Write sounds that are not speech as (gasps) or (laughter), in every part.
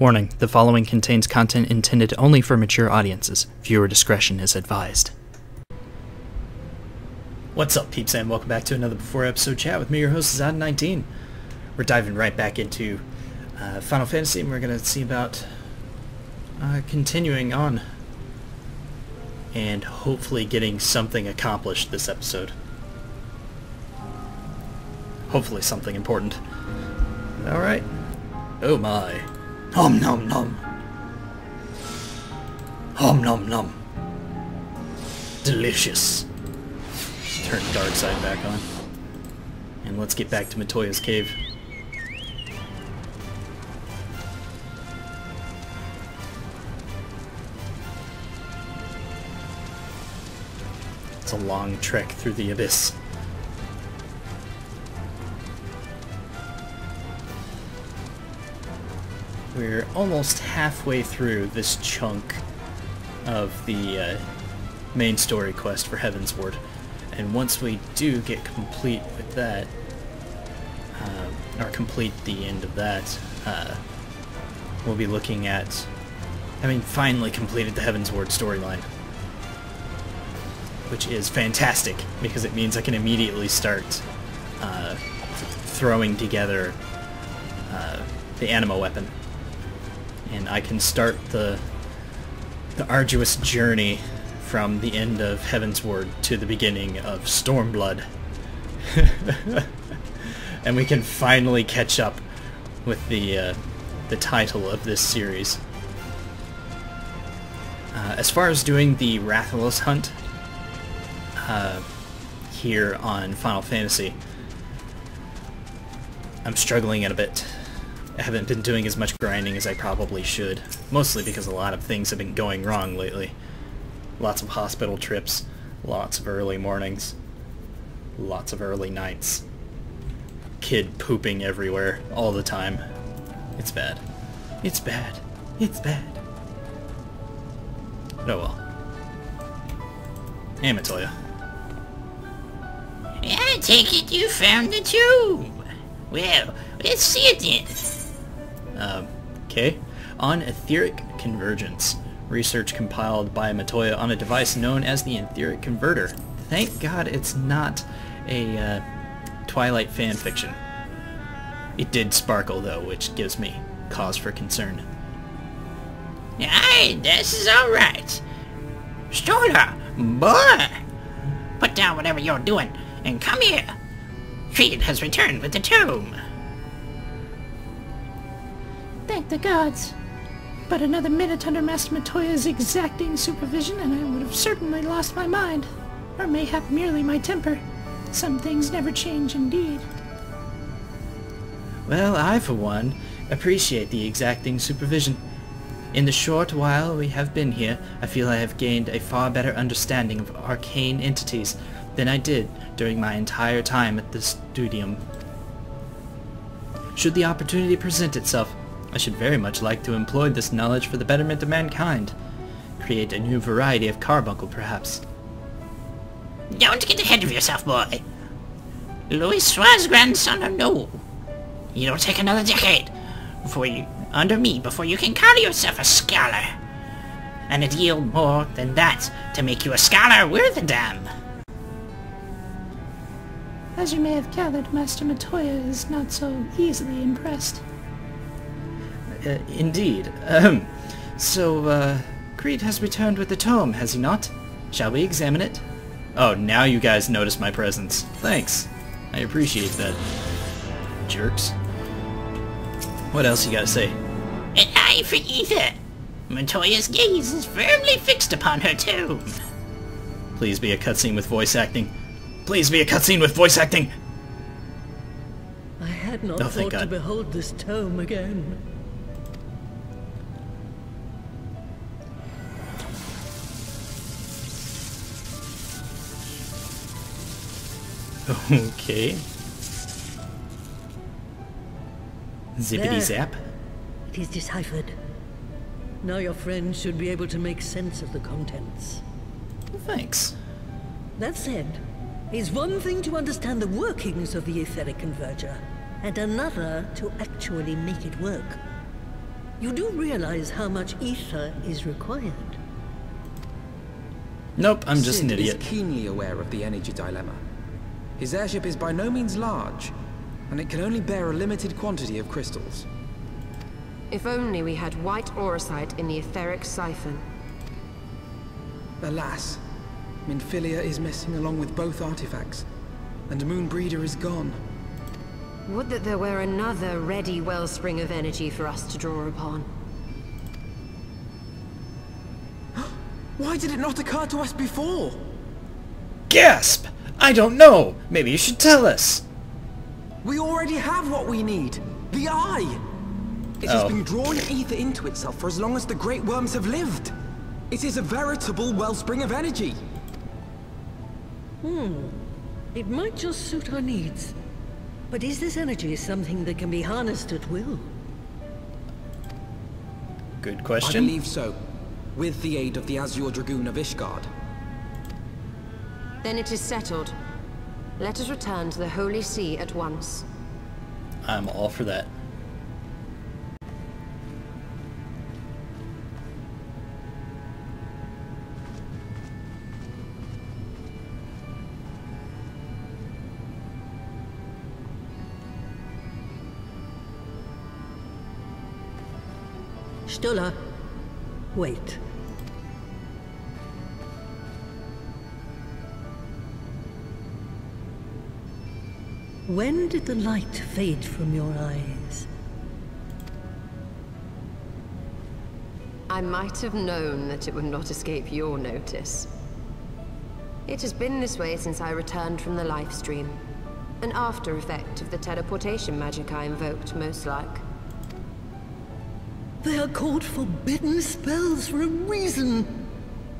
Warning, the following contains content intended only for mature audiences. Viewer discretion is advised. What's up, peeps, and welcome back to another Before Episode Chat with me, your host, Zod19. We're diving right back into uh, Final Fantasy, and we're going to see about uh, continuing on and hopefully getting something accomplished this episode. Hopefully something important. Alright. Oh my. Om nom nom. Om nom nom. Delicious. Turn dark side back on. And let's get back to Matoya's cave. It's a long trek through the abyss. We're almost halfway through this chunk of the uh, main story quest for Heavensward. And once we do get complete with that, uh, or complete the end of that, uh, we'll be looking at having finally completed the Heavensward storyline. Which is fantastic, because it means I can immediately start uh, throwing together uh, the anima weapon and I can start the the arduous journey from the end of Heaven's Heavensward to the beginning of Stormblood. (laughs) and we can finally catch up with the uh, the title of this series. Uh, as far as doing the Rathalos hunt uh, here on Final Fantasy, I'm struggling a bit. Haven't been doing as much grinding as I probably should, mostly because a lot of things have been going wrong lately. Lots of hospital trips, lots of early mornings, lots of early nights. Kid pooping everywhere, all the time. It's bad. It's bad. It's bad. Oh well. Hey, Matoya. I take it you found the tomb. Well, let's see it then. Okay. On etheric convergence. Research compiled by Matoya on a device known as the Etheric Converter. Thank God it's not a uh, Twilight fanfiction. It did sparkle though, which gives me cause for concern. Aye, this is alright. Stola, boy! Put down whatever you're doing and come here. Kreed has returned with the tomb. Thank the gods. But another minute under Master Matoya's exacting supervision and I would have certainly lost my mind. Or mayhap merely my temper. Some things never change indeed. Well, I, for one, appreciate the exacting supervision. In the short while we have been here, I feel I have gained a far better understanding of arcane entities than I did during my entire time at the studium. Should the opportunity present itself, I should very much like to employ this knowledge for the betterment of mankind. Create a new variety of carbuncle, perhaps. Don't get ahead of yourself, boy. Louisoix's, grandson or no. It'll take another decade before you, under me before you can call yourself a scholar. And a yield more than that to make you a scholar worth a damn. As you may have gathered, Master Matoya is not so easily impressed. Uh, indeed. Um, so, uh, Kreed has returned with the tome, has he not? Shall we examine it? Oh, now you guys notice my presence. Thanks. I appreciate that. Jerks. What else you gotta say? An eye for Aether. Matoya's gaze is firmly fixed upon her tomb. Please be a cutscene with voice acting. Please be a cutscene with voice acting! I had not Oh, thank thought to behold this tome again. Okay. Zippity There. zap. It is deciphered. Now your friend should be able to make sense of the contents. Thanks. That said, it's one thing to understand the workings of the etheric converger, and another to actually make it work. You do realize how much ether is required? Nope, I'm just an Cid idiot. is keenly aware of the energy dilemma. His airship is by no means large, and it can only bear a limited quantity of crystals. If only we had white auracite in the etheric siphon. Alas, Minfilia is missing along with both artifacts, and Moenbryda is gone. Would that there were another ready wellspring of energy for us to draw upon. (gasps) Why did it not occur to us before? Gasp! I don't know! Maybe you should tell us! We already have what we need! The Eye! It Oh. has been drawing ether into itself for as long as the Great Worms have lived. It is a veritable wellspring of energy. Hmm. It might just suit our needs. But is this energy something that can be harnessed at will? Good question. I believe so. With the aid of the Azure Dragoon of Ishgard. Then it is settled. Let us return to the Holy See at once. I'm all for that. Y'shtola, wait. When did the light fade from your eyes? I might have known that it would not escape your notice. It has been this way since I returned from the life stream. An after effect of the teleportation magic I invoked, most like. They are called forbidden spells for a reason.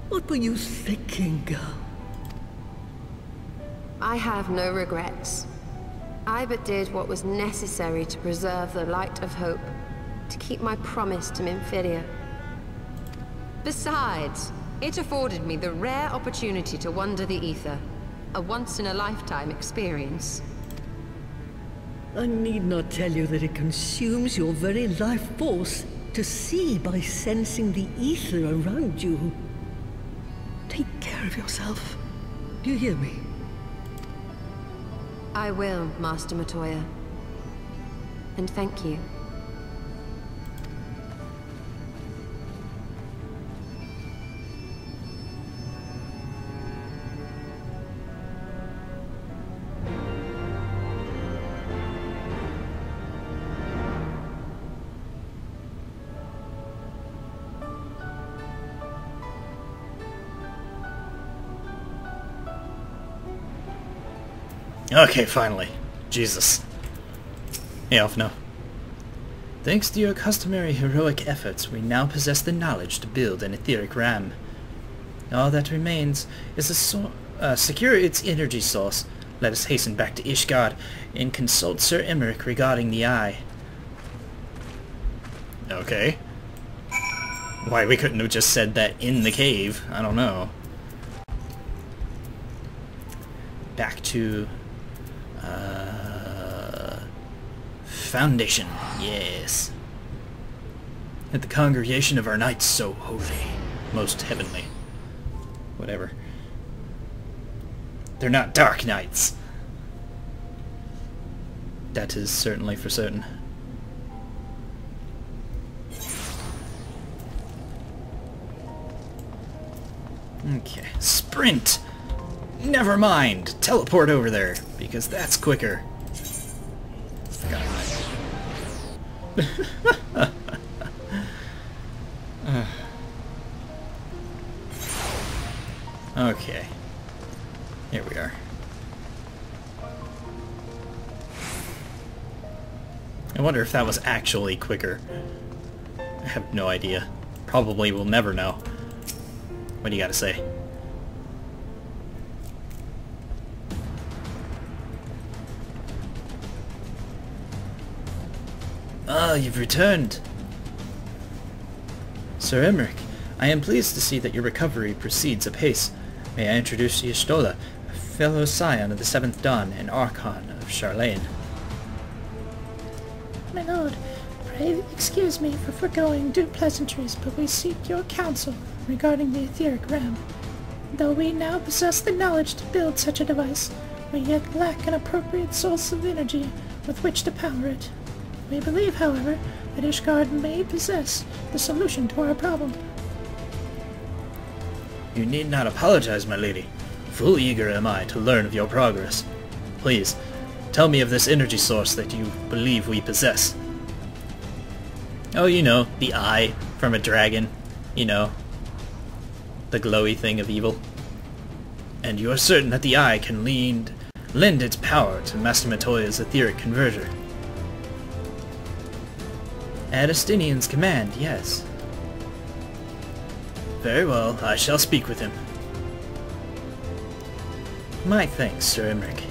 What were you thinking, girl? I have no regrets. I but did what was necessary to preserve the light of hope, to keep my promise to Minfilia. Besides, it afforded me the rare opportunity to wander the ether, a once-in-a-lifetime experience. I need not tell you that it consumes your very life force to see by sensing the ether around you. Take care of yourself. Do you hear me? I will, Master Matoya. And thank you. Okay, finally. Jesus. Hey, off now. Thanks to your customary heroic efforts, we now possess the knowledge to build an etheric ram. All that remains is to so uh, secure its energy source. Let us hasten back to Ishgard and consult Sir Aymeric regarding the eye. Okay. Why, we couldn't have just said that in the cave. I don't know. Back to... foundation. Yes. At the congregation of our knights so holy, most heavenly. Whatever. They're not dark knights. That is certainly for certain. Okay. Sprint! Never mind. Teleport over there, because that's quicker. (laughs) okay. Here we are. I wonder if that was actually quicker. I have no idea. Probably we'll never know. What do you gotta say? Ah, you've returned. Sir Aymeric, I am pleased to see that your recovery proceeds apace. May I introduce Y'shtola, a fellow scion of the Seventh Dawn and Archon of Sharlayan. My lord, pray excuse me for foregoing due pleasantries, but we seek your counsel regarding the etheric ram. Though we now possess the knowledge to build such a device, we yet lack an appropriate source of energy with which to power it. We believe, however, that Ishgard may possess the solution to our problem. You need not apologize, my lady. Full eager am I to learn of your progress. Please, tell me of this energy source that you believe we possess. Oh, you know, the eye from a dragon. You know, the glowy thing of evil. And you are certain that the eye can lead, lend its power to Master Matoya's etheric converter. At Estinien's command, yes. Very well, I shall speak with him. My thanks, Sir Aymeric.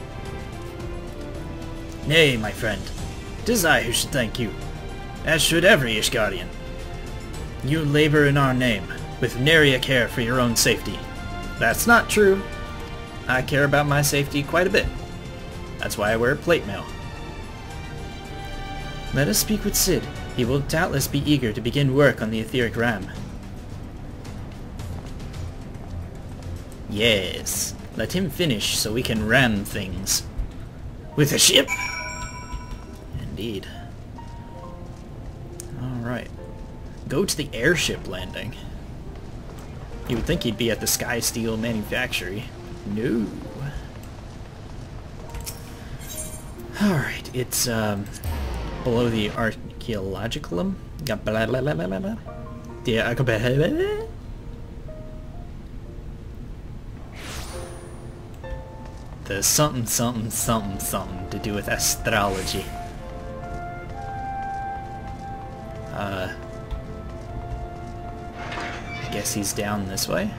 Nay, my friend, tis I who should thank you, as should every Ishgardian. You labor in our name, with nary a care for your own safety. That's not true. I care about my safety quite a bit. That's why I wear plate mail. Let us speak with Cid. He will doubtless be eager to begin work on the etheric ram. Yes, let him finish so we can ram things. With a ship? Indeed. Alright. Go to the airship landing. You would think he'd be at the Sky Steel manufactory. No. Alright, it's um, below the archaeological. Yeah, blah, blah, blah, blah, blah, blah. The, uh, blah, blah, blah. the something something something something to do with astrology. Uh, guess he's down this way.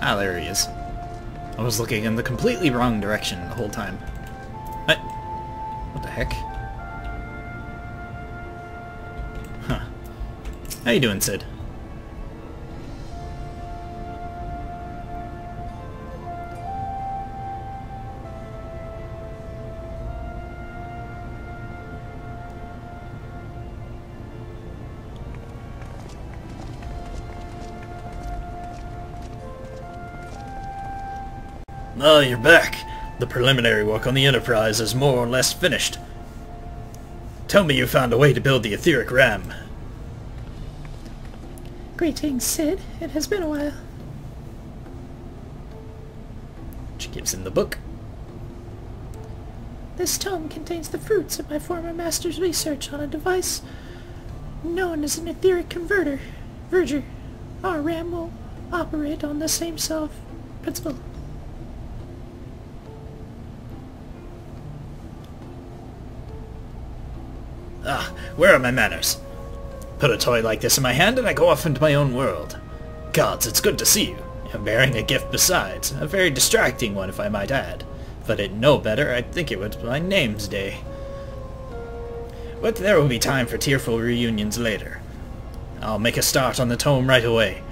Ah, there he is. I was looking in the completely wrong direction the whole time. The heck? Huh. How you doing, Cid? Ah, you're back. The preliminary work on the Enterprise is more or less finished. Tell me you found a way to build the etheric ram. Greetings, Cid. It has been a while. She gives him the book. This tome contains the fruits of my former master's research on a device known as an etheric converter. Verger, our RAM will operate on the same self principle. Where are my manners? Put a toy like this in my hand and I go off into my own world. Gods, it's good to see you. I'm bearing a gift besides, a very distracting one if I might add. If I didn't know better, I'd think it was my name's day. But there will be time for tearful reunions later. I'll make a start on the tome right away.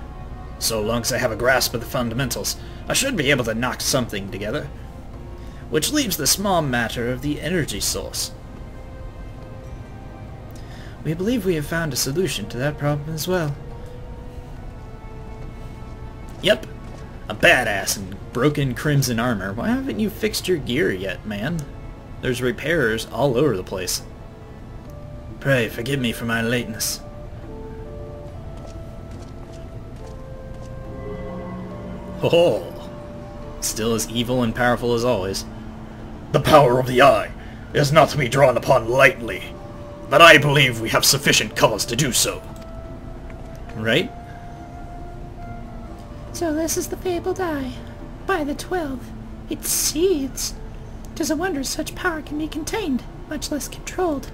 So long as I have a grasp of the fundamentals, I should be able to knock something together. Which leaves the small matter of the energy source. We believe we have found a solution to that problem as well. Yep, a badass in broken crimson armor. Why haven't you fixed your gear yet, man? There's repairers all over the place. Pray forgive me for my lateness. Oh, still as evil and powerful as always. The power of the eye is not to be drawn upon lightly, but I believe we have sufficient cause to do so. Right? So this is the fabled eye. By the twelve, it seethes. Tis a wonder such power can be contained, much less controlled.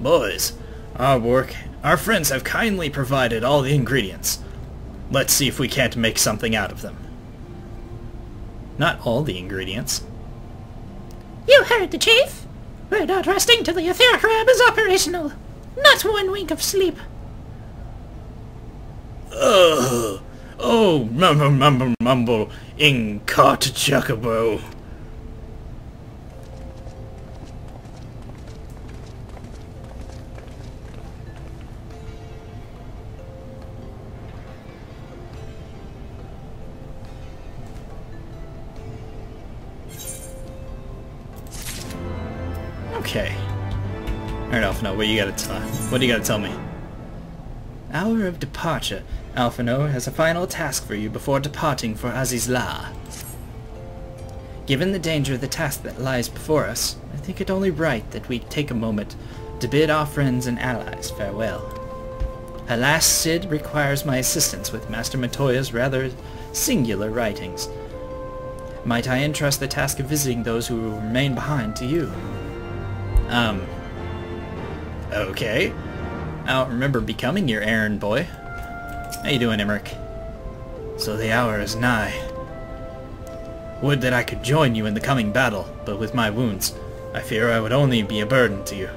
Boys, our work, our friends have kindly provided all the ingredients. Let's see if we can't make something out of them. Not all the ingredients. You heard the chief. We're not resting till the etheric ram is operational. Not one wink of sleep. Ugh! Oh, oh mumble, mumble, mumble, in Carter Chocobo. What you gotta tell what do you gotta tell me? Hour of departure. Alphinaud has a final task for you before departing for Azys Lla. Given the danger of the task that lies before us, I think it only right that we take a moment to bid our friends and allies farewell. Alas, Cid requires my assistance with Master Matoya's rather singular writings. Might I entrust the task of visiting those who remain behind to you? Um, okay. I don't remember becoming your errand boy. How you doing, Aymeric? So the hour is nigh. Would that I could join you in the coming battle, but with my wounds, I fear I would only be a burden to you.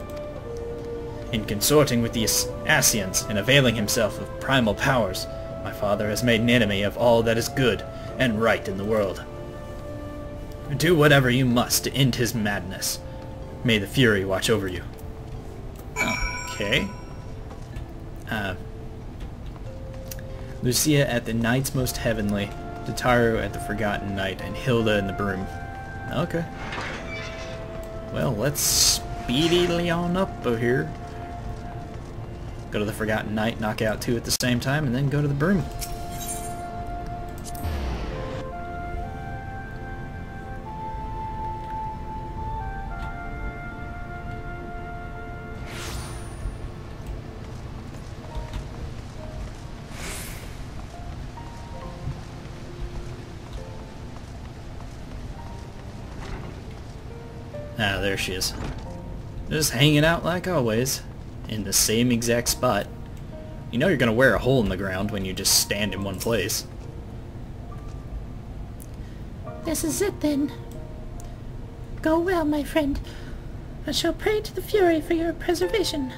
In consorting with the As- Ascians and availing himself of primal powers, my father has made an enemy of all that is good and right in the world. Do whatever you must to end his madness. May the Fury watch over you. Okay. Uh, Lucia at the Knight's Most Heavenly, Tataru at the Forgotten Knight, and Hilda in the Brume. Okay. Well, let's speedily on up over here. Go to the Forgotten Knight, knock out two at the same time, and then go to the Brume. There she is. Just hanging out like always, in the same exact spot. You know you're gonna wear a hole in the ground when you just stand in one place. This is it then. Go well, my friend. I shall pray to the Fury for your preservation.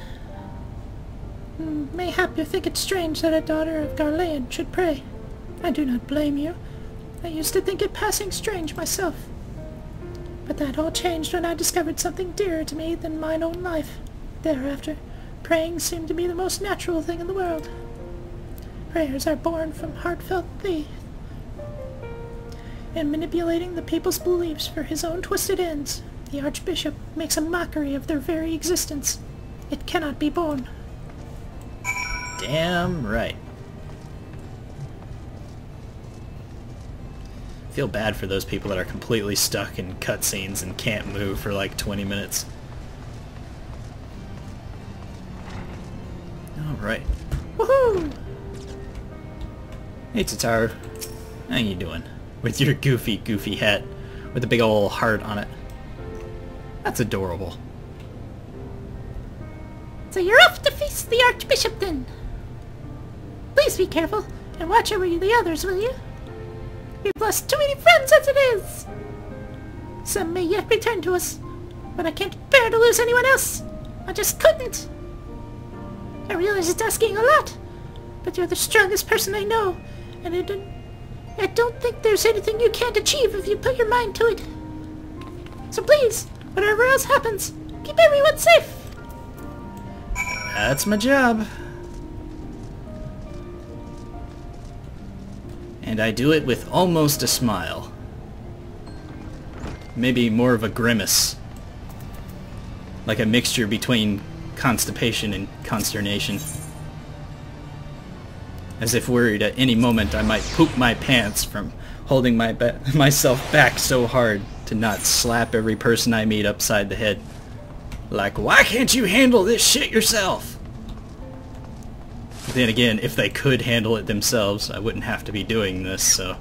Hmm, Mayhap you think it strange that a daughter of Garlean should pray. I do not blame you. I used to think it passing strange myself. But that all changed when I discovered something dearer to me than mine own life. Thereafter, praying seemed to be the most natural thing in the world. Prayers are born from heartfelt faith. In manipulating the people's beliefs for his own twisted ends, the Archbishop makes a mockery of their very existence. It cannot be borne. Damn right. Feel bad for those people that are completely stuck in cutscenes and can't move for like 20 minutes. Alright. Woohoo! Hey Tataru. How you doing? With your goofy, goofy hat with a big ol' heart on it. That's adorable. So you're off to feast the Archbishop then. Please be careful and watch over the others, will you? We've lost too many friends as it is. Some may yet return to us, but I can't bear to lose anyone else. I just couldn't. I realize it's asking a lot, but you're the strongest person I know, and I don't, I don't think there's anything you can't achieve if you put your mind to it. So please, whatever else happens, keep everyone safe. That's my job. And I do it with almost a smile. Maybe more of a grimace. Like a mixture between constipation and consternation. As if worried at any moment I might poop my pants from holding my ba (laughs) myself back so hard to not slap every person I meet upside the head. Like, why can't you handle this shit yourself? Then again, if they could handle it themselves, I wouldn't have to be doing this, so...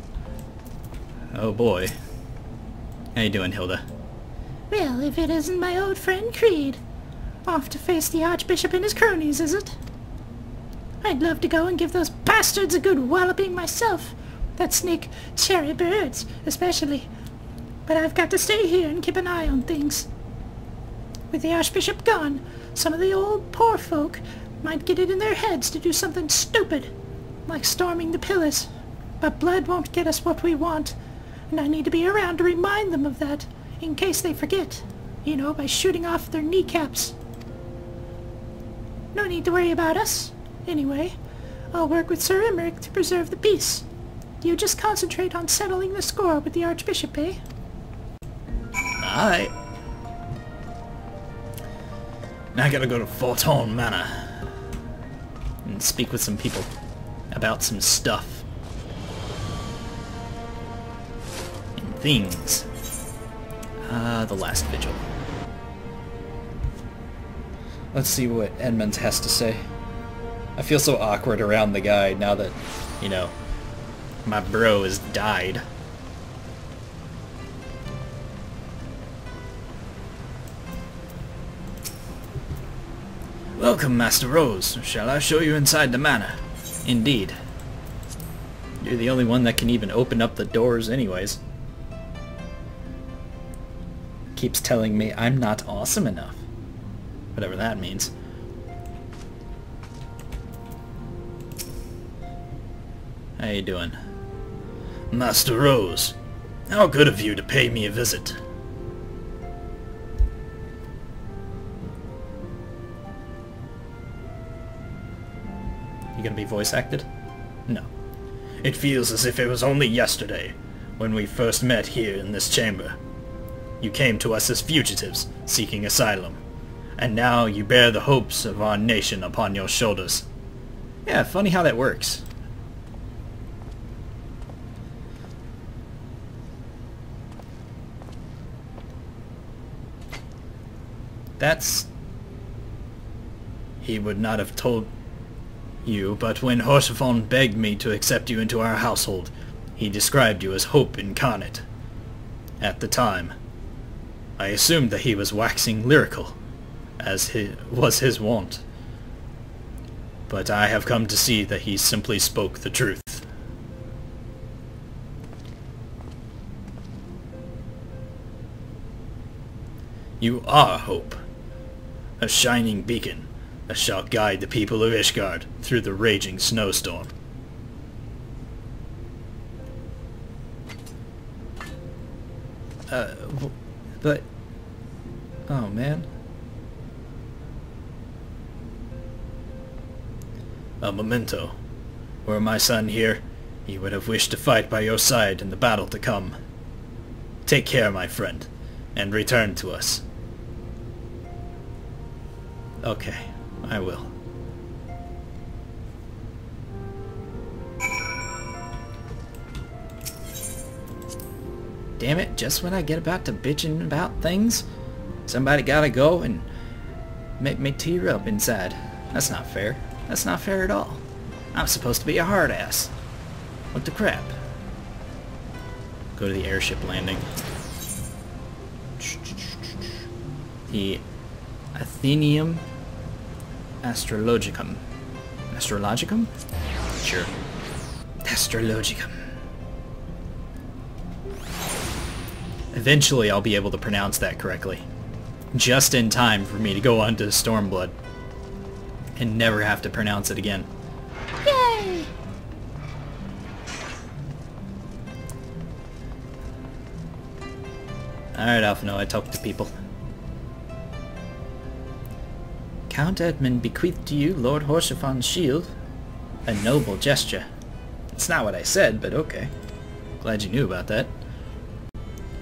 Oh boy. How you doing, Hilda? Well, if it isn't my old friend Kreed. Off to face the Archbishop and his cronies, is it? I'd love to go and give those bastards a good walloping myself. That snake Charibert, especially. But I've got to stay here and keep an eye on things. With the Archbishop gone, some of the old poor folk might get it in their heads to do something stupid, like storming the pillars. But blood won't get us what we want, and I need to be around to remind them of that, in case they forget. You know, by shooting off their kneecaps. No need to worry about us. Anyway, I'll work with Sir Aymeric to preserve the peace. You just concentrate on settling the score with the Archbishop, eh? Alright. Now I gotta go to Fortemps Manor and speak with some people about some stuff. And things. Ah, the last vigil. Let's see what Edmonds has to say. I feel so awkward around the guy now that, you know, my bro has died. Welcome, Master Rose. Shall I show you inside the manor? Indeed. You're the only one that can even open up the doors anyways. Keeps telling me I'm not awesome enough. Whatever that means. How you doing? Master Rose, how good of you to pay me a visit. You gonna be voice acted? No. It feels as if it was only yesterday, when we first met here in this chamber. You came to us as fugitives, seeking asylum, and now you bear the hopes of our nation upon your shoulders. Yeah, funny how that works. That's... He would not have told you, but when Haurchefant begged me to accept you into our household, he described you as hope incarnate. At the time, I assumed that he was waxing lyrical, as he, was his wont. But I have come to see that he simply spoke the truth. You are hope, a shining beacon that shall guide the people of Ishgard through the raging snowstorm. Uh, but... Oh, man. A memento. Were my son here, he would have wished to fight by your side in the battle to come. Take care, my friend, and return to us. Okay, I will. Damn it, just when I get about to bitching about things, somebody gotta go and make me tear up inside. That's not fair. That's not fair at all. I'm supposed to be a hard ass. What the crap? Go to the airship landing. The Athenaeum Astrologicum. Astrologicum? Sure. Astrologicum. Eventually I'll be able to pronounce that correctly. Just in time for me to go on to Stormblood. And never have to pronounce it again. Yay! Alright, Alphinaud, I talk to people. Count Edmont bequeathed to you Lord Haurchefant's shield. A noble gesture. It's not what I said, but okay. Glad you knew about that.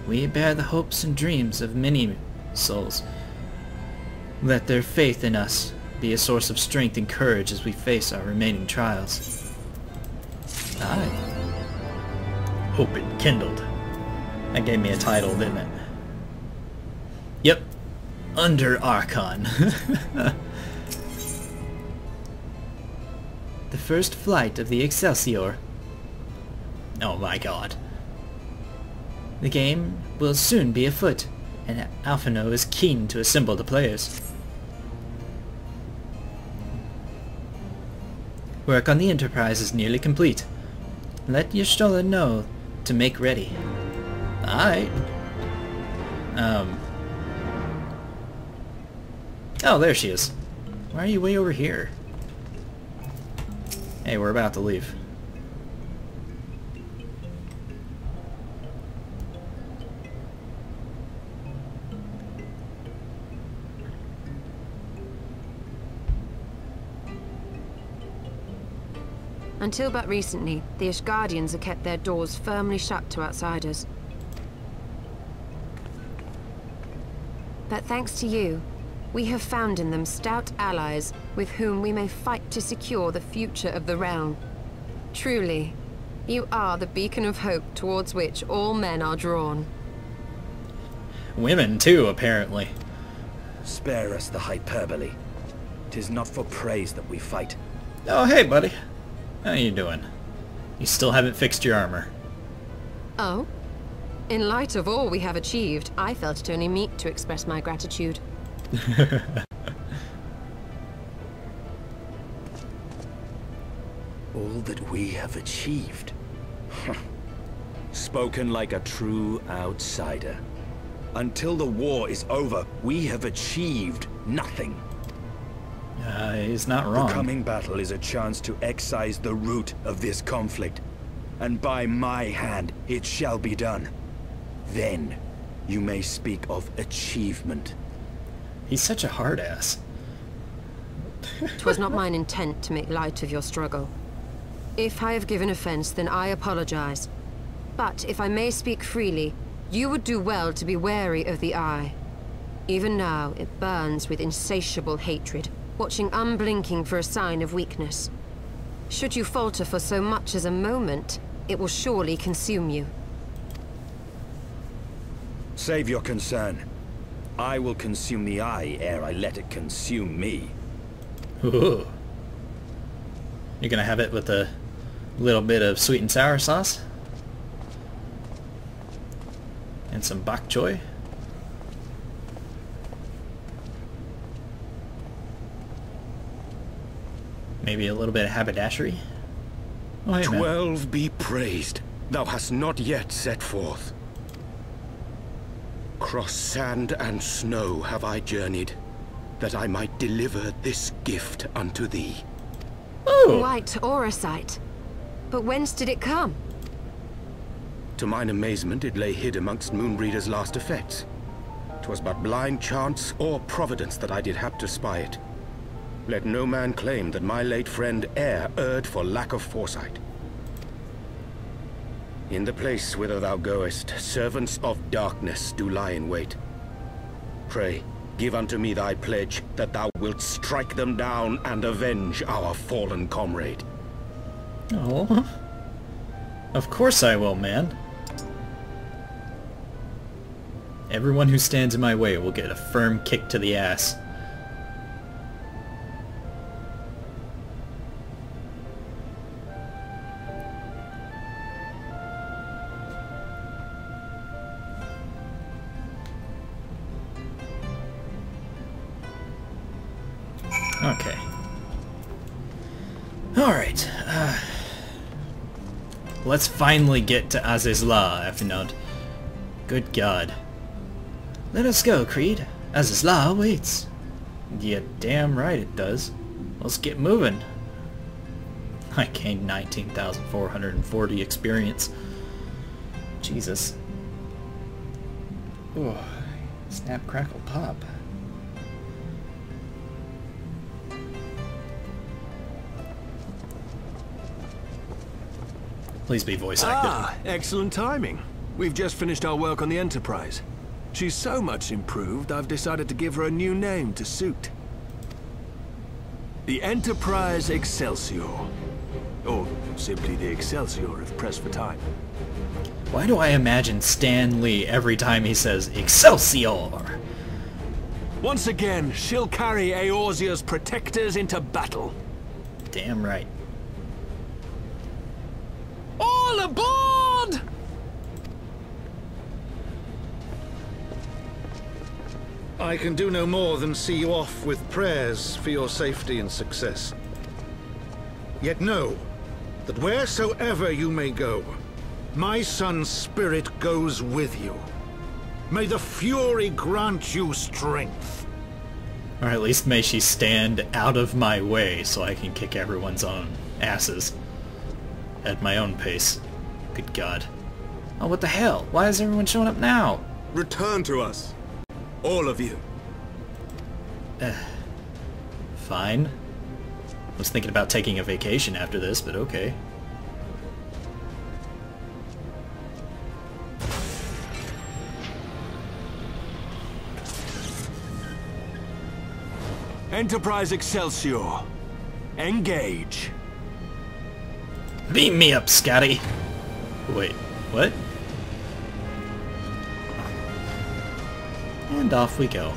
We bear the hopes and dreams of many souls. Let their faith in us be a source of strength and courage as we face our remaining trials. Aye. Hope it kindled. That gave me a title, didn't it? Yep. Under Archon. (laughs) first flight of the Excelsior. Oh my god. The game will soon be afoot, and Alphinaud is keen to assemble the players. Work on the Enterprise is nearly complete. Let Y'shtola know to make ready. Alright. Um. Oh, there she is. Why are you way over here? Hey, we're about to leave. Until but recently, the Ishgardians have kept their doors firmly shut to outsiders. But thanks to you, we have found in them stout allies with whom we may fight to secure the future of the realm. Truly, you are the beacon of hope towards which all men are drawn. Women, too, apparently. Spare us the hyperbole. Tis not for praise that we fight. Oh, hey, buddy. How you doing? You still haven't fixed your armor. Oh? In light of all we have achieved, I felt it only meet to express my gratitude. (laughs) All that we have achieved. (laughs) Spoken like a true outsider. Until the war is over, we have achieved nothing. Uh, he's not The coming battle is a chance to excise the root of this conflict. And by my hand, it shall be done. Then, you may speak of achievement. He's such a hard ass. 'Twas not mine intent to make light of your struggle. If I have given offense, then I apologize. But if I may speak freely, you would do well to be wary of the Eye. Even now, it burns with insatiable hatred, watching unblinking for a sign of weakness. Should you falter for so much as a moment, it will surely consume you. Save your concern. I will consume the eye ere I let it consume me. (laughs) Ooh. You're gonna have it with a little bit of sweet and sour sauce? And some bok choy? Maybe a little bit of haberdashery? Oh, hey, man. Twelve be praised, thou hast not yet set forth. Cross sand and snow have I journeyed, that I might deliver this gift unto thee. Ooh. White Auracite. But whence did it come? To mine amazement, it lay hid amongst Moenbryda's last effects. 'Twas but blind chance or providence that I did hap to spy it. Let no man claim that my late friend e'er erred for lack of foresight. In the place whither thou goest, servants of darkness do lie in wait. Pray, give unto me thy pledge that thou wilt strike them down and avenge our fallen comrade. Oh. Uh-huh. Of course I will, man. Everyone who stands in my way will get a firm kick to the ass. Finally get to Azizla, Alphinaud. Good God. Let us go, Kreed. Azizla awaits. Yeah, damn right it does. Let's get moving. I gained 19,440 experience. Jesus. Ooh. Snap, crackle, pop. Please be voice acted. Ah, excellent timing. We've just finished our work on the Enterprise. She's so much improved, I've decided to give her a new name to suit. The Enterprise Excelsior. Or simply the Excelsior if pressed for time. Why do I imagine Stan Lee every time he says Excelsior? Once again, she'll carry Eorzea's protectors into battle. Damn right. All aboard! I can do no more than see you off with prayers for your safety and success. Yet know that wheresoever you may go, my son's spirit goes with you. May the Fury grant you strength. Or at least may she stand out of my way so I can kick everyone's own asses. At my own pace. Good God. Oh, what the hell? Why is everyone showing up now? Return to us, all of you. Uh, Fine. I was thinking about taking a vacation after this, but okay. Enterprise Excelsior. Engage. Beam me up, Scotty! Wait, what? And off we go.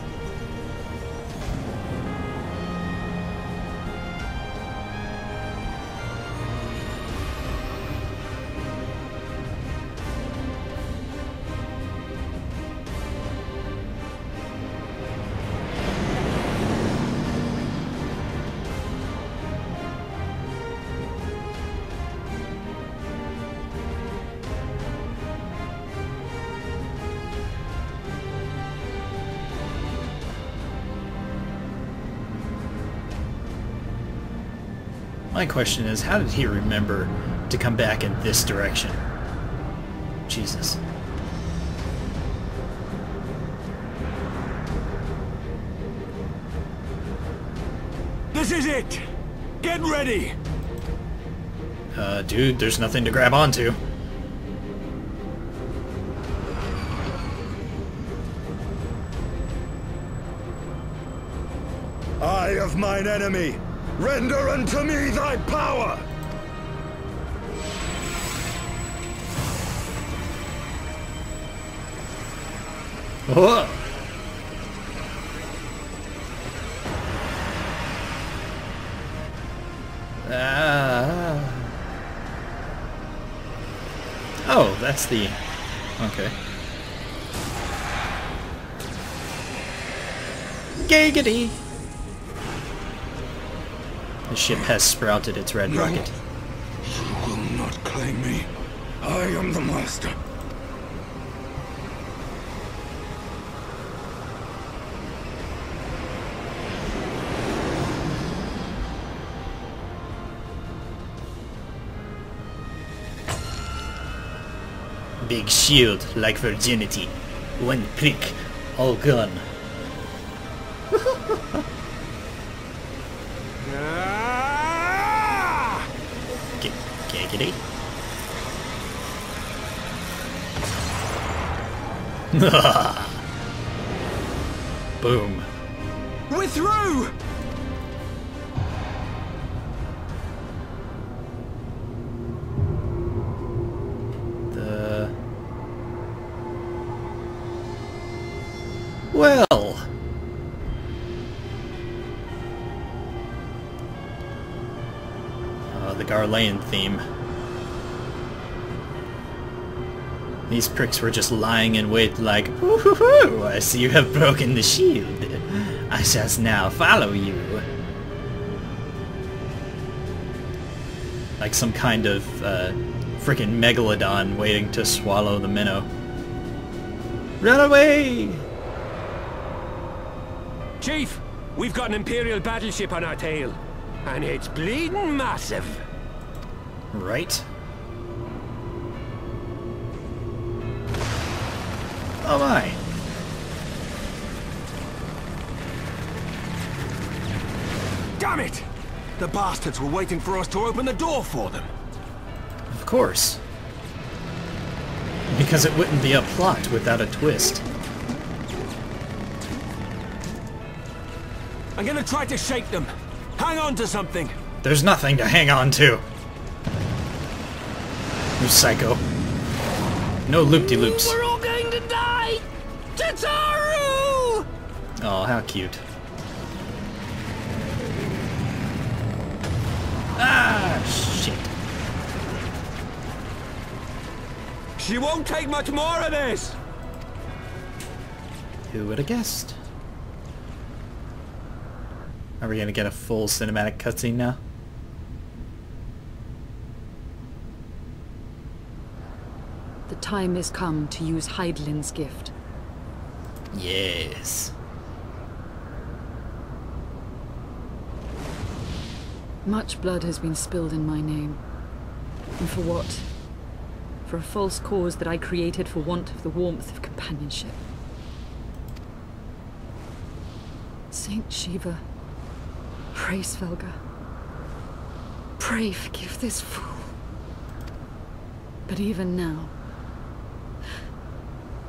My question is, how did he remember to come back in this direction? Jesus. This is it! Get ready! Uh, dude, there's nothing to grab onto. Eye of mine enemy, render unto me thy power! Whoa! Ah. Oh, that's the... Okay. Giggity! The ship has sprouted its red No. rocket. You will not claim me. I am the master. Big shield, like virginity. One prick, all gone. Ah! G- giggity? (laughs) Boom. We're through! The... Well... Uh, the Garlean theme. These pricks were just lying in wait like, Woo-hoo-hoo, I see you have broken the shield. I shall now follow you. Like some kind of uh, freaking megalodon waiting to swallow the minnow. Run away! Chief, we've got an Imperial battleship on our tail. And it's bleeding massive. Right? Oh my. Damn it! The bastards were waiting for us to open the door for them. Of course. Because it wouldn't be a plot without a twist. I'm gonna try to shake them. Hang on to something. There's nothing to hang on to. You psycho. No loop-de-loops. Oh, how cute. Ah, shit. She won't take much more of this! Who would have guessed? Are we gonna get a full cinematic cutscene now? The time has come to use Hydaelyn's gift. Yes. Much blood has been spilled in my name. And for what? For a false cause that I created for want of the warmth of companionship. Saint Shiva, praise Velga. pray forgive this fool. But even now,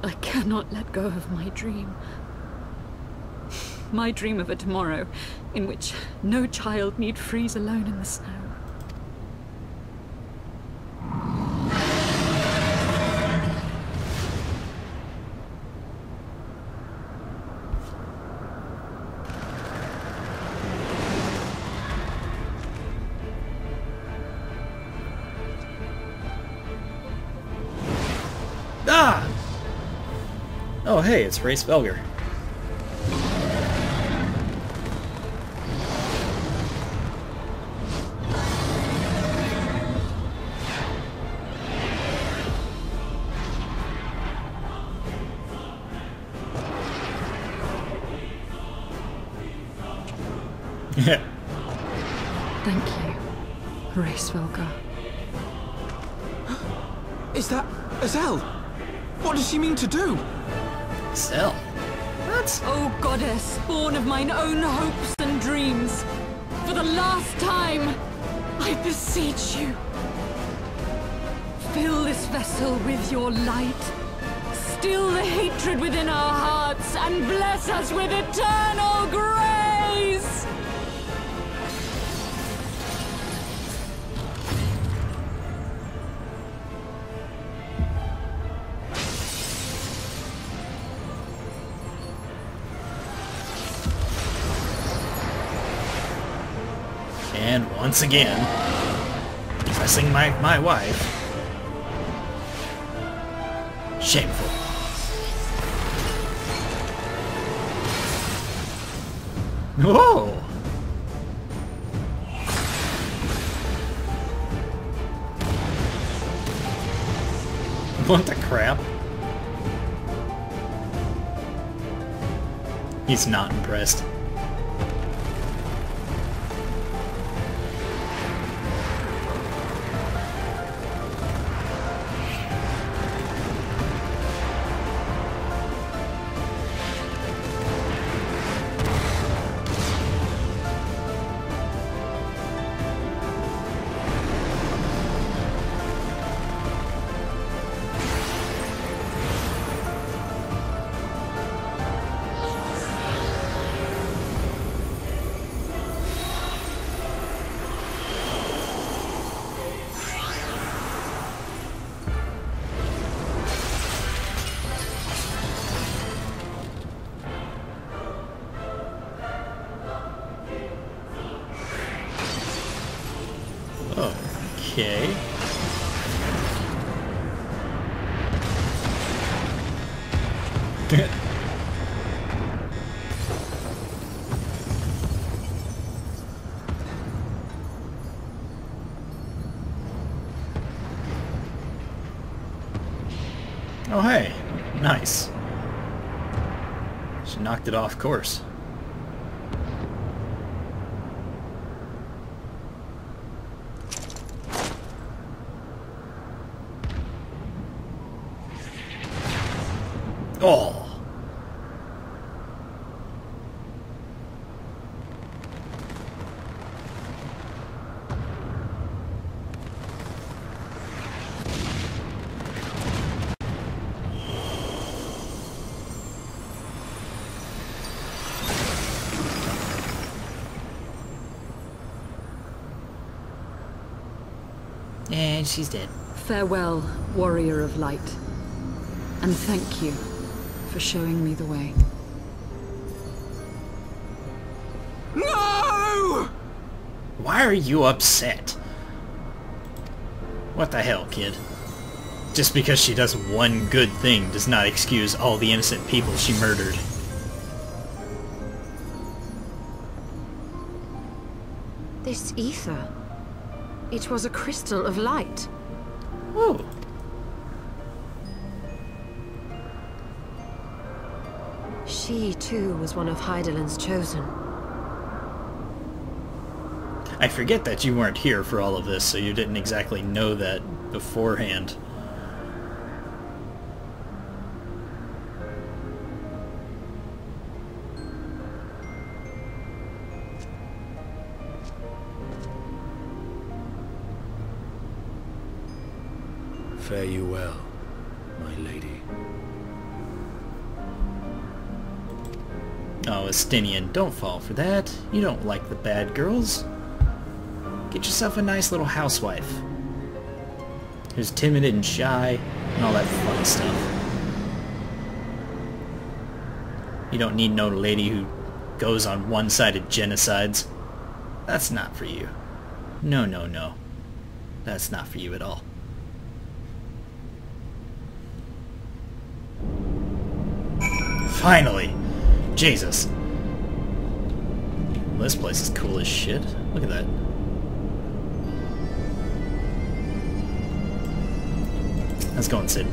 I cannot let go of my dream. My dream of a tomorrow in which no child need freeze alone in the snow. Ah! Oh, hey, it's Hraesvelgr. And bless us with eternal grace! And once again, pressing my, my wife. Whoa! What the crap? He's not impressed. It off course. Oh. And she's dead. Farewell, warrior of light. And thank you for showing me the way. No! Why are you upset? What the hell, kid? Just because she does one good thing does not excuse all the innocent people she murdered. This aether. It was a crystal of light. Oh. She, too, was one of Hydaelyn's chosen. I forget that you weren't here for all of this, so you didn't exactly know that beforehand. Fare you well, my lady. Oh, Estinien, don't fall for that. You don't like the bad girls. Get yourself a nice little housewife. Who's timid and shy, and all that fun stuff. You don't need no lady who goes on one-sided genocides. That's not for you. No, no, no. That's not for you at all. Finally! Jesus. This place is cool as shit. Look at that. How's it going, Cid?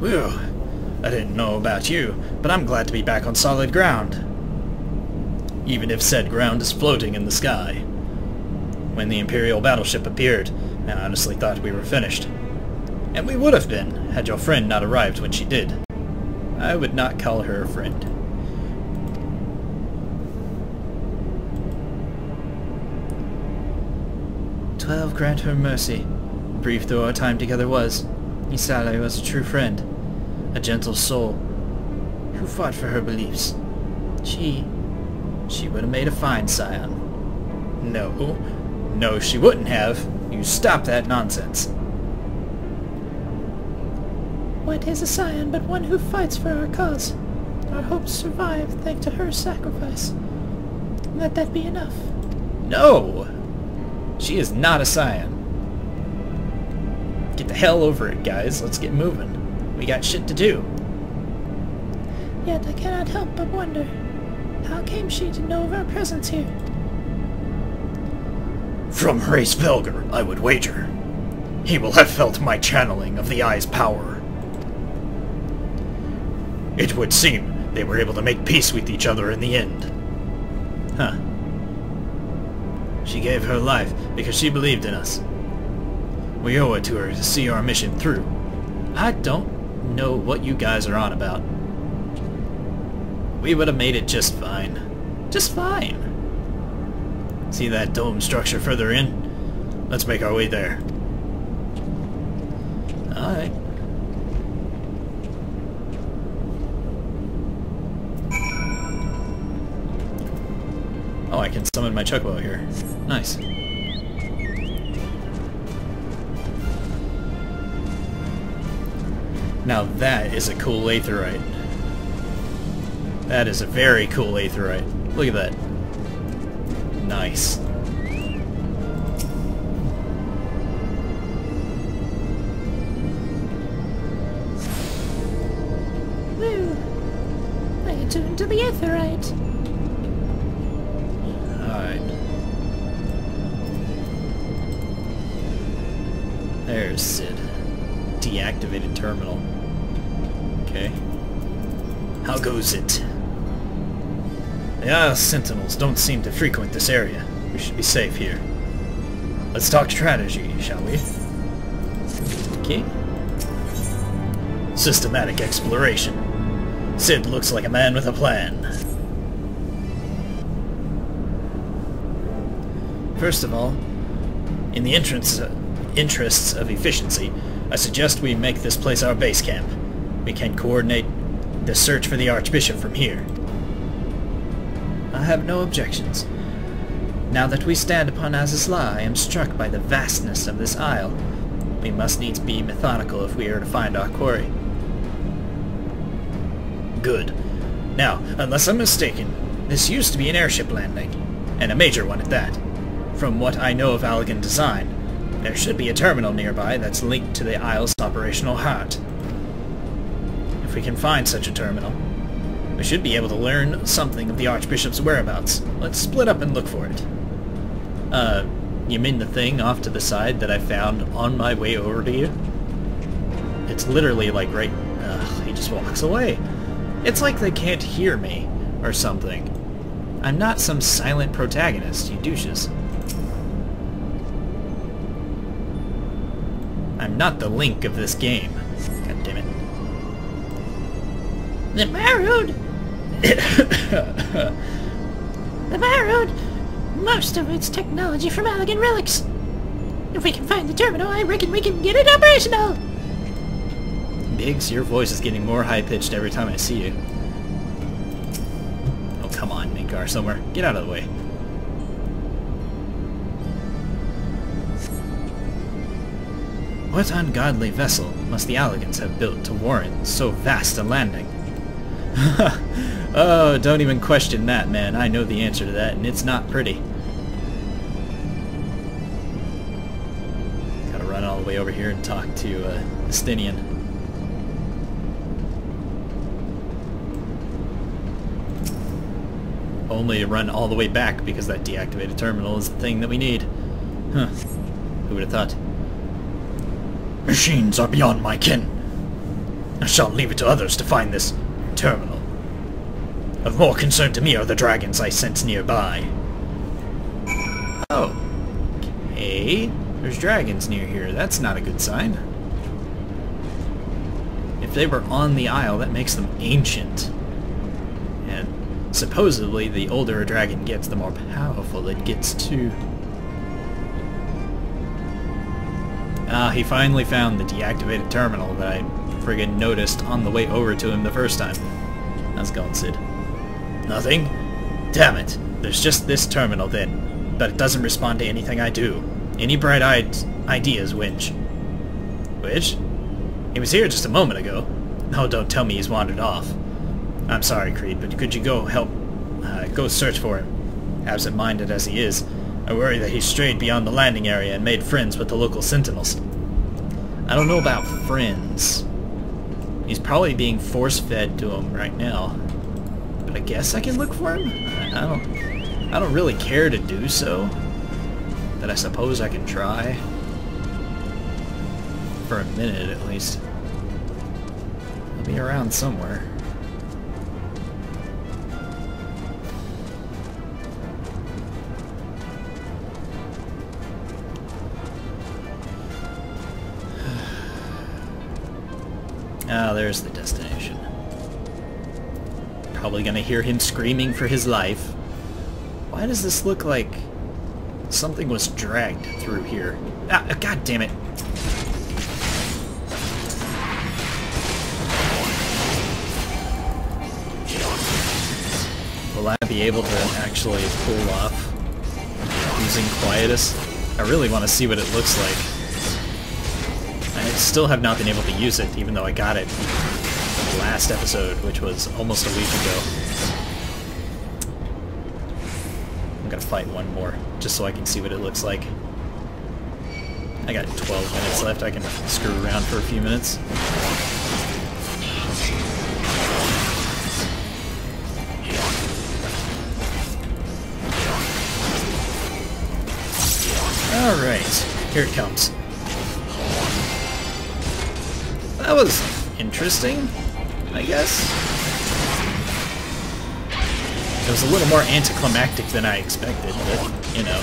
Whew. I didn't know about you, but I'm glad to be back on solid ground. Even if said ground is floating in the sky. When the Imperial battleship appeared, I honestly thought we were finished. And we would have been, had your friend not arrived when she did. I would not call her a friend. Twelve grant her mercy. Brief though our time together was, Ysayle was a true friend, a gentle soul, who fought for her beliefs. She... she would have made a fine scion. No. No, she wouldn't have. You stop that nonsense. What is a scion but one who fights for our cause? Our hopes survive thanks to her sacrifice. Let that be enough. No! She is not a scion. Get the hell over it, guys. Let's get moving. We got shit to do. Yet I cannot help but wonder, how came she to know of our presence here? From Hraesvelgr, I would wager. He will have felt my channeling of the Eye's power. It would seem they were able to make peace with each other in the end. Huh. She gave her life because she believed in us. We owe it to her to see our mission through. I don't know what you guys are on about. We would have made it just fine. Just fine. See that dome structure further in? Let's make our way there. Alright. Can summon my Chocobo here. Nice. Now that is a cool Aetheryte. That is a very cool Aetheryte. Look at that. Nice. Don't seem to frequent this area. We should be safe here. Let's talk strategy, shall we? Okay. Systematic exploration. Cid looks like a man with a plan. First of all, in the entrance, uh, interests of efficiency, I suggest we make this place our base camp. We can coordinate the search for the Archbishop from here. Have no objections. Now that we stand upon Azys Lla, I am struck by the vastness of this isle. We must needs be methodical if we are to find our quarry. Good. Now, unless I'm mistaken, this used to be an airship landing, and a major one at that. From what I know of Allagan design, there should be a terminal nearby that's linked to the Isle's operational heart. If we can find such a terminal, we should be able to learn something of the Archbishop's whereabouts. Let's split up and look for it. Uh, you mean the thing off to the side that I found on my way over to you? It's literally like right... He just walks away. It's like they can't hear me, or something. I'm not some silent protagonist, you douches. I'm not the Link of this game. God damn it. The Marud! The Marud! Most of its technology from Allagan relics. If we can find the terminal, I reckon we can get it operational! Biggs, your voice is getting more high-pitched every time I see you. Oh, come on, Minkar, somewhere. Get out of the way. What ungodly vessel must the Allagans have built to warrant so vast a landing? (laughs) (laughs) oh, don't even question that, man. I know the answer to that, and it's not pretty. Gotta run all the way over here and talk to uh, Estinien. Only run all the way back because that deactivated terminal is the thing that we need. Huh. Who would have thought? Machines are beyond my kin. I shall leave it to others to find this terminal. Of more concern to me are the dragons I sense nearby. Oh. Okay. There's dragons near here. That's not a good sign. If they were on the isle, that makes them ancient. And supposedly, the older a dragon gets, the more powerful it gets too. Ah, he finally found the deactivated terminal that I friggin' noticed on the way over to him the first time. How's it going, Cid? Nothing? Damn it. There's just this terminal then, but it doesn't respond to anything I do. Any bright-eyed ideas, Winch? Which? He was here just a moment ago. No, don't tell me he's wandered off. I'm sorry, Kreed, but could you go help, uh, go search for him? Absent-minded as he is, I worry that he's strayed beyond the landing area and made friends with the local sentinels. I don't know about friends. He's probably being force-fed to him right now. I guess I can look for him? I don't... I don't really care to do so. But I suppose I can try. For a minute, at least. He'll be around somewhere. (sighs) Ah, there's the destination. Probably gonna hear him screaming for his life. Why does this look like something was dragged through here? Ah, god damn it. Will I be able to actually pull off using Quietus? I really want to see what it looks like. I still have not been able to use it, even though I got it last episode, which was almost a week ago. I'm gonna fight one more, just so I can see what it looks like. I got 12 minutes left, I can screw around for a few minutes. Alright, here it comes. That was interesting, I guess. It was a little more anticlimactic than I expected, but, you know,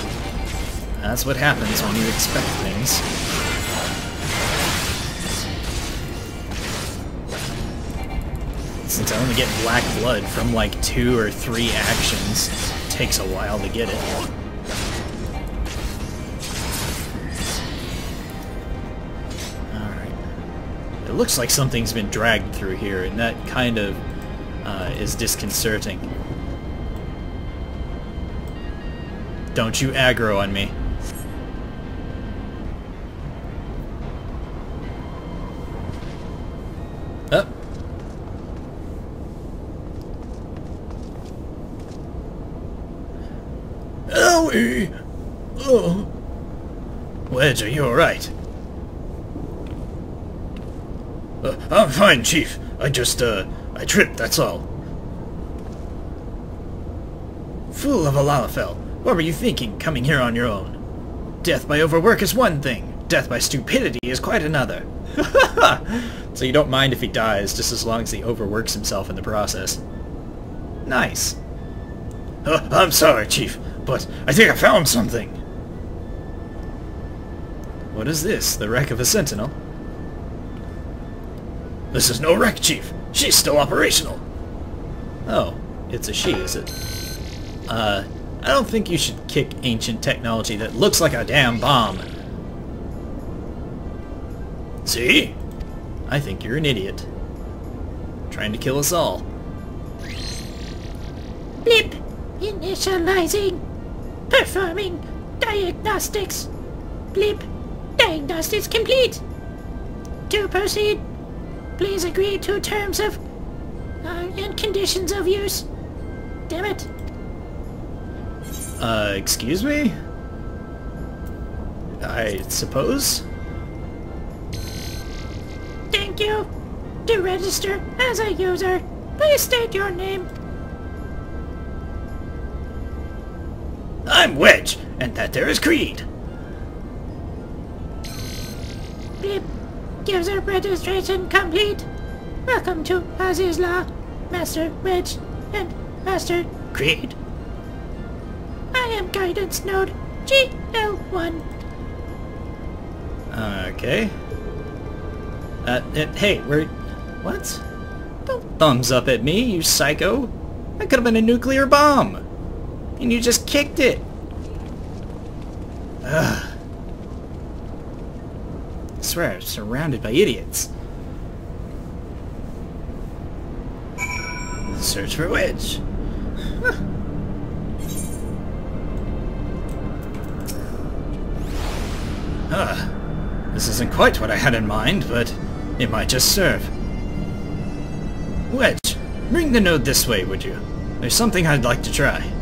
that's what happens when you expect things. Since I only get black blood from like two or three actions, it takes a while to get it. It looks like something's been dragged through here, and that kind of uh, is disconcerting. Don't you aggro on me. Up. Owie! Oh. Wedge, are you alright? Uh, I'm fine, Chief. I just, uh, I tripped, that's all. Fool of a Lalafell. What were you thinking, coming here on your own? Death by overwork is one thing. Death by stupidity is quite another. (laughs) so you don't mind if he dies, just as long as he overworks himself in the process. Nice. Uh, I'm sorry, Chief, but I think I found something. What is this? The wreck of a sentinel? This is no wreck, Chief. She's still operational. Oh, it's a she, is it? Uh, I don't think you should kick ancient technology that looks like a damn bomb See? I think you're an idiot. Trying to kill us all. Blip. Initializing. Performing diagnostics. Blip. Diagnostics complete. To proceed, please agree to terms of uh, and conditions of use. Damn it. Uh, excuse me? I suppose? Thank you. To register as a user, please state your name. I'm Wedge, and that there is Kreed. User registration complete. Welcome to Azys Lla, Master Wedge, and Master Kreed. I am Guidance Node GL1. Okay. Uh, uh, hey, where... What? Don't thumbs up at me, you psycho. That could have been a nuclear bomb. And you just kicked it. Ugh. Swear, I'm surrounded by idiots. Search for Wedge. Huh. Ah, this isn't quite what I had in mind, but it might just serve. Wedge, bring the node this way, would you? There's something I'd like to try.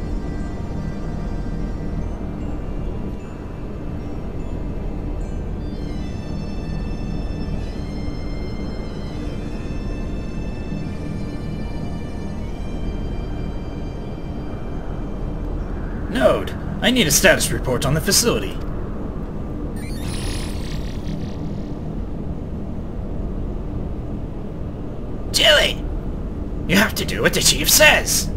I need a status report on the facility. Chili! You have to do what the chief says!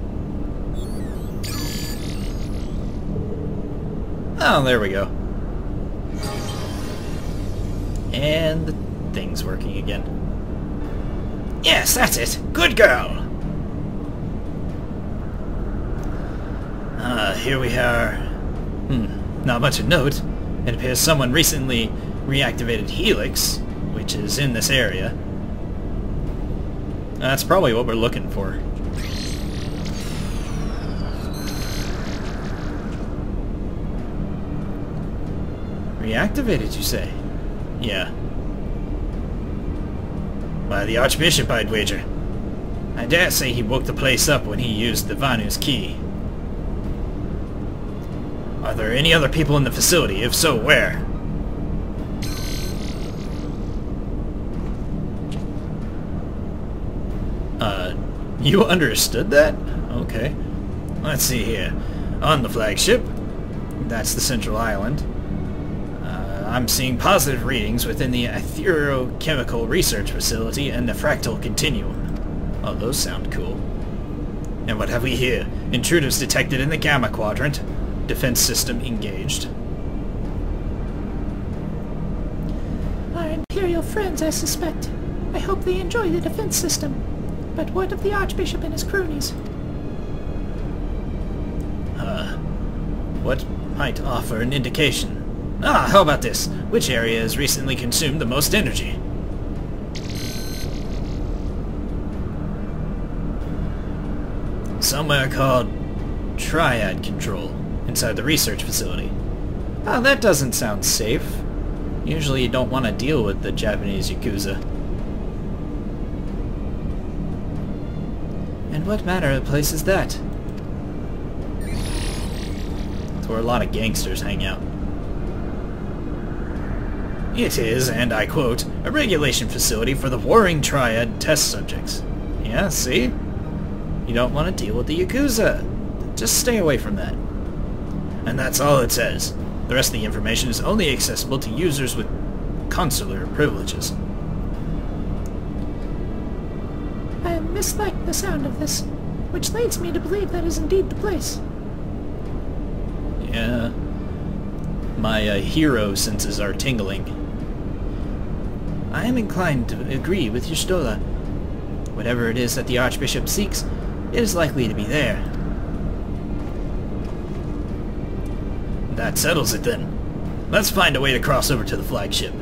Oh, there we go. And the thing's working again. Yes, that's it! Good girl! Ah, here we are. Not much of note. It appears someone recently reactivated Helix, which is in this area. That's probably what we're looking for. Reactivated, you say? Yeah. By the Archbishop, I'd wager. I dare say he woke the place up when he used the Vanu's key. Are there any other people in the facility? If so, where? Uh, you understood that? Okay. Let's see here. On the flagship, that's the central island. Uh, I'm seeing positive readings within the Aetherochemical Research Facility and the Fractal Continuum. Oh, those sound cool. And what have we here? Intruders detected in the Gamma Quadrant. Defense system engaged. Our Imperial friends, I suspect. I hope they enjoy the defense system. But what of the Archbishop and his cronies? Uh, what might offer an indication? Ah, how about this? Which area has recently consumed the most energy? Somewhere called Triad Control, inside the research facility. Ah, that doesn't sound safe. Usually you don't want to deal with the Japanese Yakuza. And what manner of place is that? It's where a lot of gangsters hang out. It is, and I quote, a regulation facility for the Warring Triad test subjects. Yeah, see? You don't want to deal with the Yakuza. Just stay away from that. And that's all it says. The rest of the information is only accessible to users with consular privileges. I mislike the sound of this, which leads me to believe that is indeed the place. Yeah. My uh, hero senses are tingling. I am inclined to agree with Y'shtola. Whatever it is that the Archbishop seeks, it is likely to be there. That settles it then. Let's find a way to cross over to the flagship.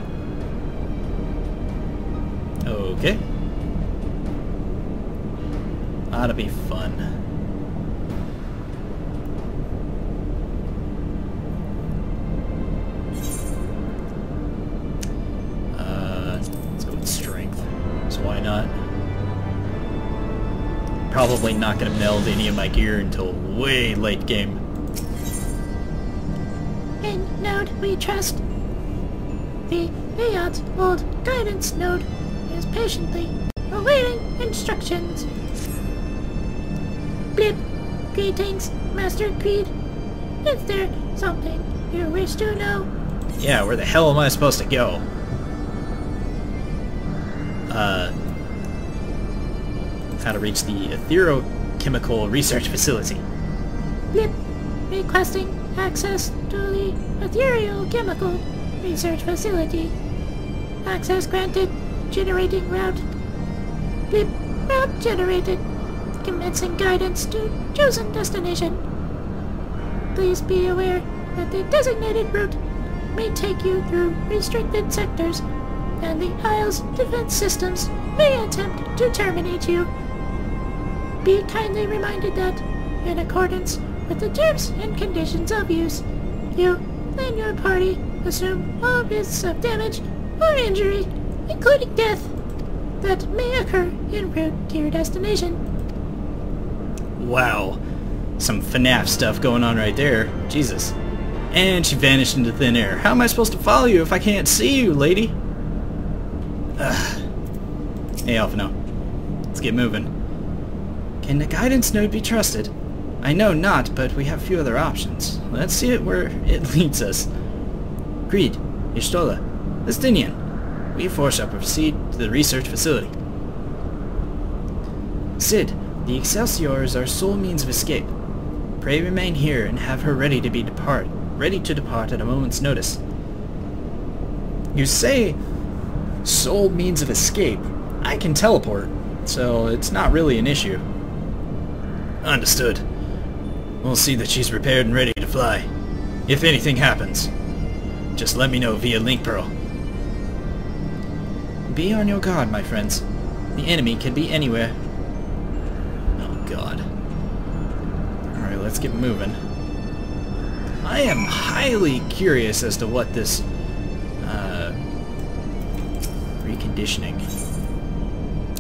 Okay. Ought to be fun. Uh, let's go with strength. So why not? Probably not going to meld any of my gear until way late game. Node we trust. The Ayot's old guidance node is patiently awaiting instructions. Blip. Greetings, Master Kreed. Is there something you wish to know? Yeah, where the hell am I supposed to go? Uh, how to reach the Aetherochemical Research Facility. Blip. Requesting access Aetherochemical Research Facility. Access granted. Generating route. Blip. Route generated. Commencing guidance to chosen destination. Please be aware that the designated route may take you through restricted sectors, and the Isle's defense systems may attempt to terminate you. Be kindly reminded that, in accordance with the terms and conditions of use, you and your party assume all risks of damage or injury, including death, that may occur en route to your destination. Wow. Some FNAF stuff going on right there. Jesus. And she vanished into thin air. How am I supposed to follow you if I can't see you, lady? Ugh. Hey, Alphinaud. Let's get moving. Can the guidance node be trusted? I know not, but we have few other options. Let's see it where it (laughs) leads us. Kreed, Y'shtola, Estinien. We four shall proceed to the research facility. Cid, the Excelsior is our sole means of escape. Pray remain here and have her ready to be depart, ready to depart at a moment's notice. You say sole means of escape. I can teleport, so it's not really an issue. Understood. We'll see that she's repaired and ready to fly. If anything happens, just let me know via linkpearl. Be on your guard, my friends. The enemy can be anywhere. Oh god. Alright, let's get moving. I am highly curious as to what this uh, reconditioning.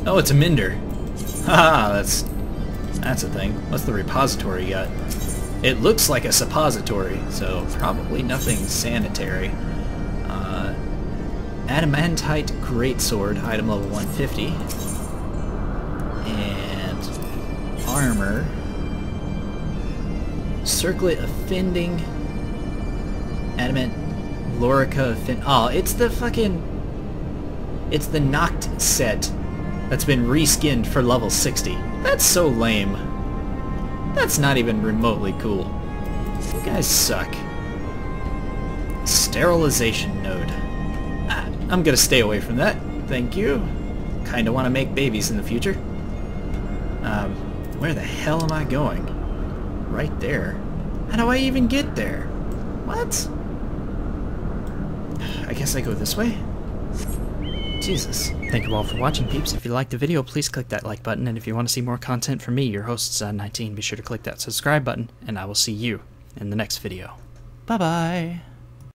Oh, it's a Minder. (laughs) Haha, that's that's a thing. What's the repository got? It looks like a suppository, so probably nothing sanitary. Uh, Adamantite Greatsword, item level 150. And armor. Circlet Offending. Adamant Lorica Offend... Oh, it's the fucking... It's the Noct set that's been reskinned for level 60. That's so lame. That's not even remotely cool. You guys suck. Sterilization node. Ah, I'm gonna stay away from that. Thank you. Kinda wanna make babies in the future. Um, where the hell am I going? Right there. How do I even get there? What? I guess I go this way? Jesus. Thank you all for watching, peeps. If you liked the video, please click that like button, and if you want to see more content from me, your host, Zod19, uh, be sure to click that subscribe button, and I will see you in the next video. Bye-bye!